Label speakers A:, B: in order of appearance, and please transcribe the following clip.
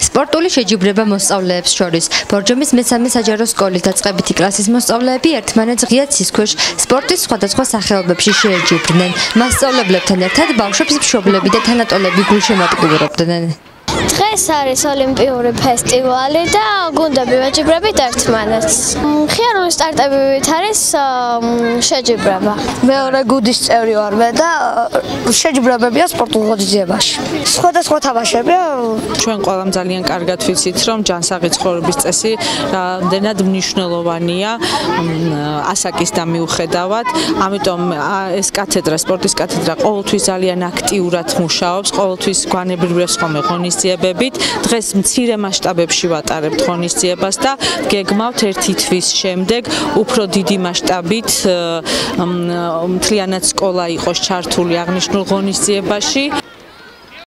A: სპორტული შეჯიბრება მოსწავლეებს შორის. ბორჯომის მესამე საჯარო სკოლის დაწყებითი კლასის მოსწავლეები ერთმანეთს ღია ცის ქვეშ სპორტის სხვადასხვა სახეობებში შეეჯიბრნენ. მასწავლებლებთან ერთად ბავშვებს მშობლები და თანატოლები გულშემატკივრობდნენ.
B: დღეს არის ოლიმპიური ფესტივალი და გუნდები ვეჯიბრებით ერთმანეთს. ხიარული სტარტებით არის შეჯიბრება.
C: მეორე გუნდის წევრი ვარ მე და შეჯიბრებებია სპორტულ ღონისძიებაში. სხვადასხვა თამაშებია.
D: ჩვენ ყველამ ძალიან კარგად ვიცით, რომ ჯანსაღი ცხოვრების წესი რამდენად მნიშვნელოვანია ასაკის დამიუხედავად. ამიტომ ეს კათედრა, სპორტის კათედრა ყოველთვის ძალიან აქტიურად მუშაობს, ყოველთვის გვანებრივებს ხოლმე ღონისძიებებს ღონისძიებებით. დღეს მცირე მასშტაბებში ვატარებთ ღონისძიებას და გეგმავთ ერთი თვის შემდეგ უფრო დიდი მასშტაბით მთლიანად სკოლა იყოს ჩართული აღნიშნულ ღონისძიებაში